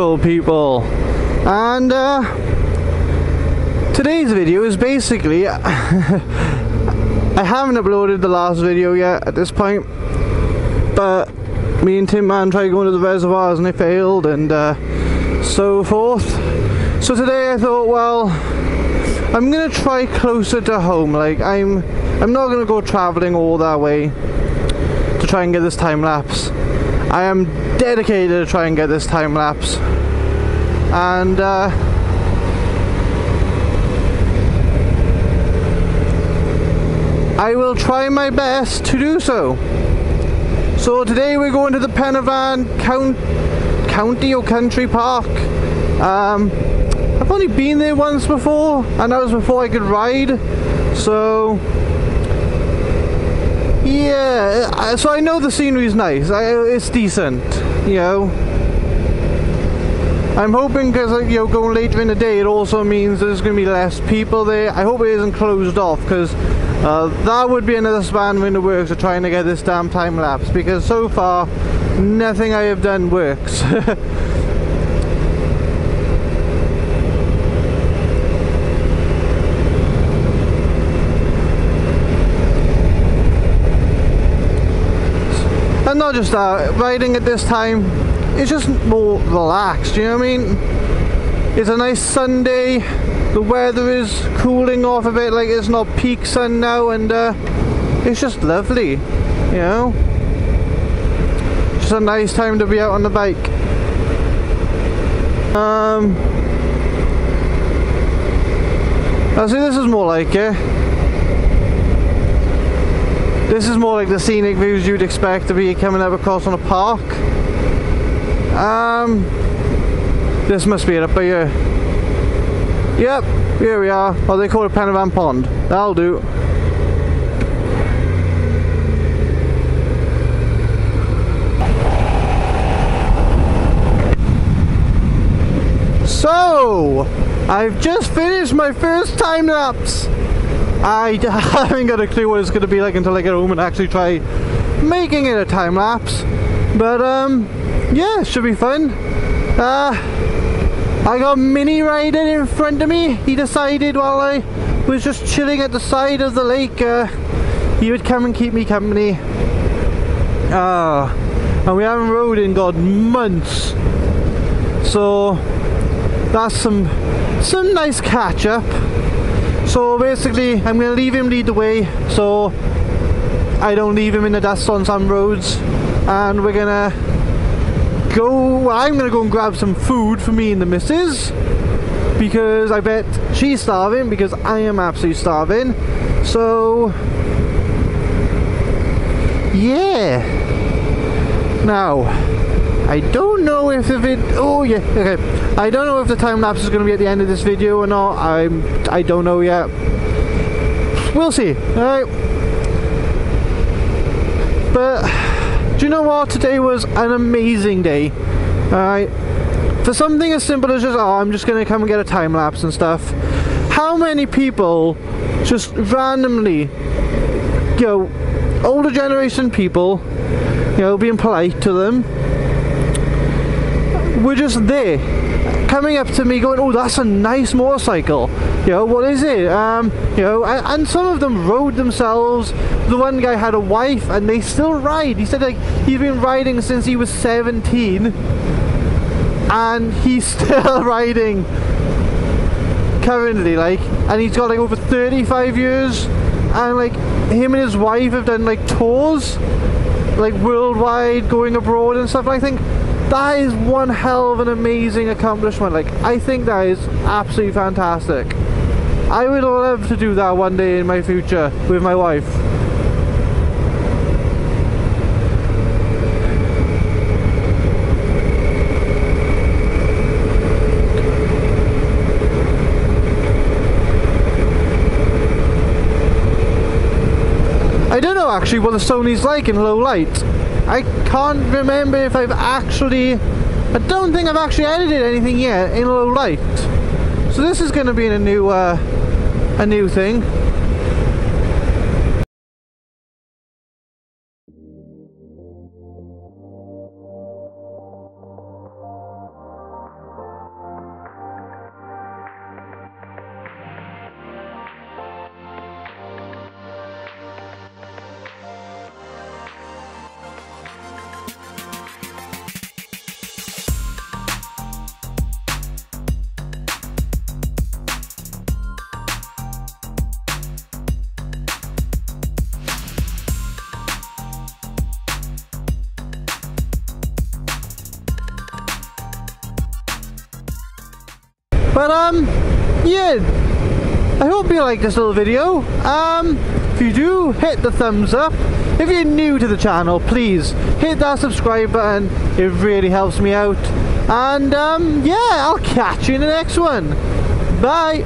people. And uh, today's video is basically I haven't uploaded the last video yet at this point, but me and Tim Man tried going to the reservoirs and they failed and uh, so forth. So today I thought, well, I'm gonna try closer to home. Like I'm, I'm not gonna go traveling all that way to try and get this time lapse. I am dedicated to try and get this time lapse, and. Uh, I will try my best to do so. So today we're going to the Pen y Count, County or Country Park. Um, I've only been there once before, and that was before I could ride. So yeah, so I know the scenery is nice. I, it's decent, you know. I'm hoping because you know going later in the day, it also means there's going to be less people there. I hope it isn't closed off because uh, that would be another span in the works of trying to get this damn time lapse because so far nothing I have done works. and not just that, riding at this time. It's just more relaxed, you know what I mean? It's a nice Sunday. The weather is cooling off a bit like it's not peak sun now and uh, it's just lovely you know? Just a nice time to be out on the bike. Um I see this is more like it this is more like the scenic views you'd expect to be coming up across on a park um this must be it up here Yep, here we are. Oh, they call it Fan Pond. That'll do. So, I've just finished my first time lapse. I haven't got a clue what it's going to be like until I get home and actually try making it a time lapse. But, um, yeah, should be fun. Uh, I got Mini riding in front of me. He decided while I was just chilling at the side of the lake, uh, he would come and keep me company. Uh, and we haven't rode in God months, so that's some some nice catch up. So basically, I'm gonna leave him lead the way, so I don't leave him in the dust on some roads, and we're gonna go, I'm gonna go and grab some food for me and the missus because I bet she's starving because I am absolutely starving. So, yeah. Now, I don't know if the. Oh yeah, okay. I don't know if the time lapse is going to be at the end of this video or not. I'm. I don't know yet. We'll see. All right. But do you know what? Today was an amazing day. Alright. For something as simple as just, oh, I'm just going to come and get a time lapse and stuff. How many people just randomly, you know, older generation people, you know, being polite to them, were just there coming up to me going, oh, that's a nice motorcycle. You know, what is it? Um, you know, and, and, some of them rode themselves. The one guy had a wife and they still ride. He said like he's been riding since he was 17 and he's still riding currently like and he's got like over 35 years and like him and his wife have done like tours like worldwide going abroad and stuff and I think that is one hell of an amazing accomplishment. Like, I think that is absolutely fantastic. I would love to do that one day in my future with my wife. I don't actually what the Sony's like in low light. I can't remember if I've actually I don't think I've actually edited anything yet in low light so this is going to be a new uh, a new thing But um, yeah, I hope you like this little video. Um, if you do, hit the thumbs up. If you're new to the channel, please hit that subscribe button. It really helps me out. And um, yeah, I'll catch you in the next one. Bye.